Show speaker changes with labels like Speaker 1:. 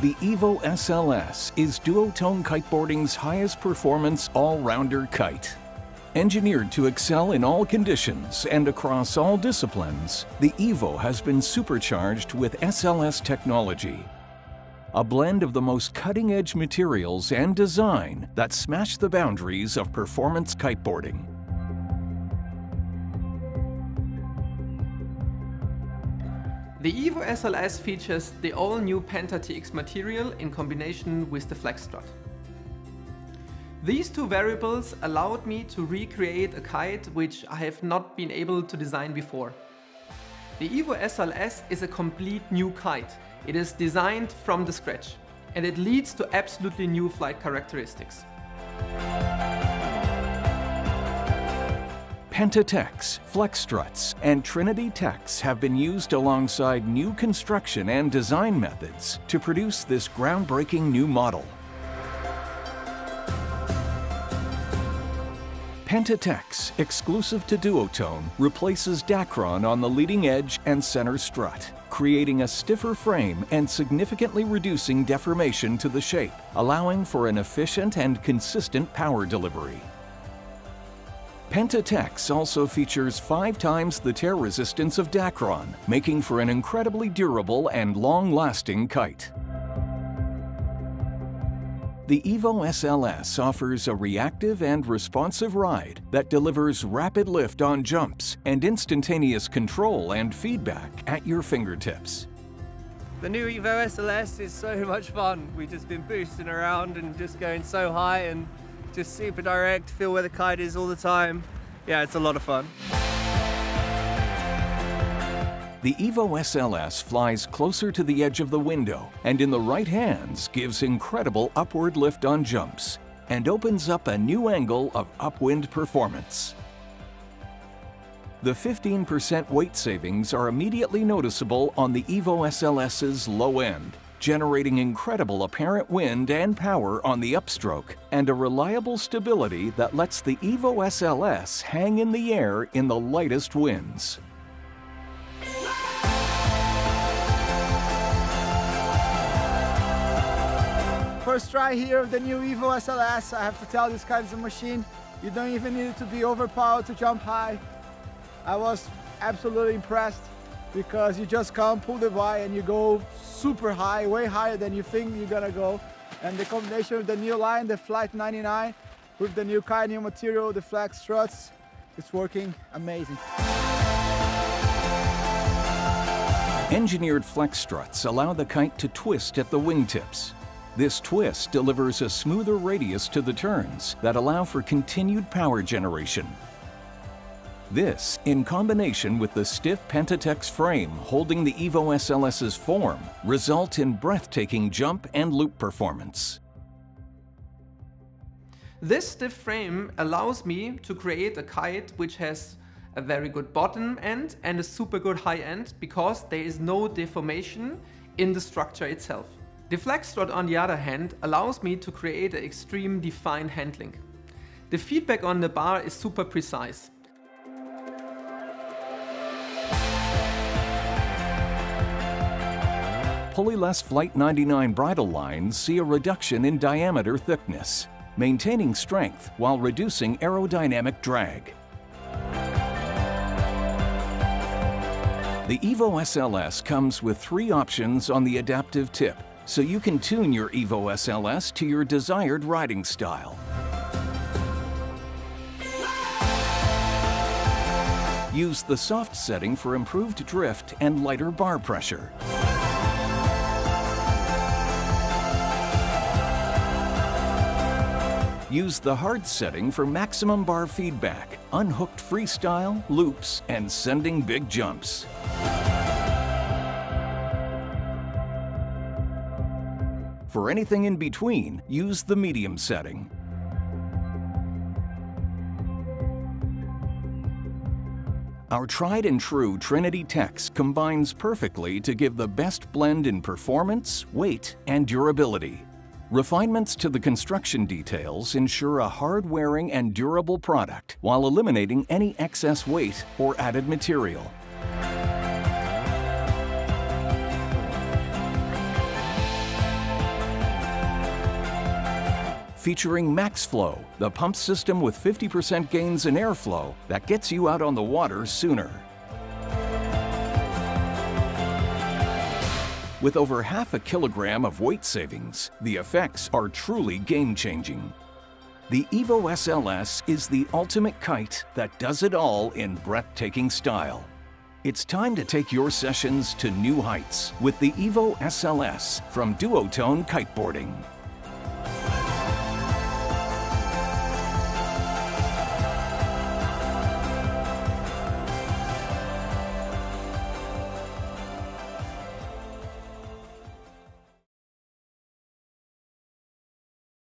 Speaker 1: The Evo SLS is Duotone Kiteboarding's highest performance all-rounder kite. Engineered to excel in all conditions and across all disciplines, the Evo has been supercharged with SLS technology. A blend of the most cutting-edge materials and design that smash the boundaries of performance kiteboarding.
Speaker 2: The Evo SLS features the all-new Penta TX material in combination with the flex strut. These two variables allowed me to recreate a kite which I have not been able to design before. The Evo SLS is a complete new kite. It is designed from the scratch and it leads to absolutely new flight characteristics.
Speaker 1: Pentatex, Flex Struts, and Trinity Tex have been used alongside new construction and design methods to produce this groundbreaking new model. Pentatex, exclusive to Duotone, replaces Dacron on the leading edge and center strut, creating a stiffer frame and significantly reducing deformation to the shape, allowing for an efficient and consistent power delivery. Pentatex also features five times the tear resistance of Dacron, making for an incredibly durable and long-lasting kite. The Evo SLS offers a reactive and responsive ride that delivers rapid lift on jumps and instantaneous control and feedback at your fingertips.
Speaker 3: The new Evo SLS is so much fun. We've just been boosting around and just going so high and just super direct, feel where the kite is all the time. Yeah, it's a lot of fun.
Speaker 1: The Evo SLS flies closer to the edge of the window and in the right hands gives incredible upward lift on jumps and opens up a new angle of upwind performance. The 15% weight savings are immediately noticeable on the Evo SLS's low end generating incredible apparent wind and power on the upstroke and a reliable stability that lets the Evo SLS hang in the air in the lightest winds.
Speaker 4: First try here of the new Evo SLS. I have to tell this kite is a machine. You don't even need to be overpowered to jump high. I was absolutely impressed because you just come, pull the Y, and you go super high, way higher than you think you're gonna go. And the combination of the new line, the Flight 99, with the new kite, new material, the flex struts, it's working amazing.
Speaker 1: Engineered flex struts allow the kite to twist at the wingtips. This twist delivers a smoother radius to the turns that allow for continued power generation. This, in combination with the stiff Pentatex frame holding the Evo SLS's form, result in breathtaking jump and loop performance.
Speaker 2: This stiff frame allows me to create a kite which has a very good bottom end and a super good high end because there is no deformation in the structure itself. The flex strut on the other hand allows me to create an extreme defined handling. The feedback on the bar is super precise.
Speaker 1: Pulley-less Flight 99 bridle lines see a reduction in diameter thickness, maintaining strength while reducing aerodynamic drag. The Evo SLS comes with three options on the adaptive tip, so you can tune your Evo SLS to your desired riding style. Use the soft setting for improved drift and lighter bar pressure. Use the hard setting for maximum bar feedback, unhooked freestyle, loops, and sending big jumps. For anything in between, use the medium setting. Our tried and true Trinity Tex combines perfectly to give the best blend in performance, weight, and durability. Refinements to the construction details ensure a hard-wearing and durable product while eliminating any excess weight or added material. Featuring MaxFlow, the pump system with 50% gains in airflow that gets you out on the water sooner. With over half a kilogram of weight savings, the effects are truly game-changing. The Evo SLS is the ultimate kite that does it all in breathtaking style. It's time to take your sessions to new heights with the Evo SLS from Duotone Kiteboarding.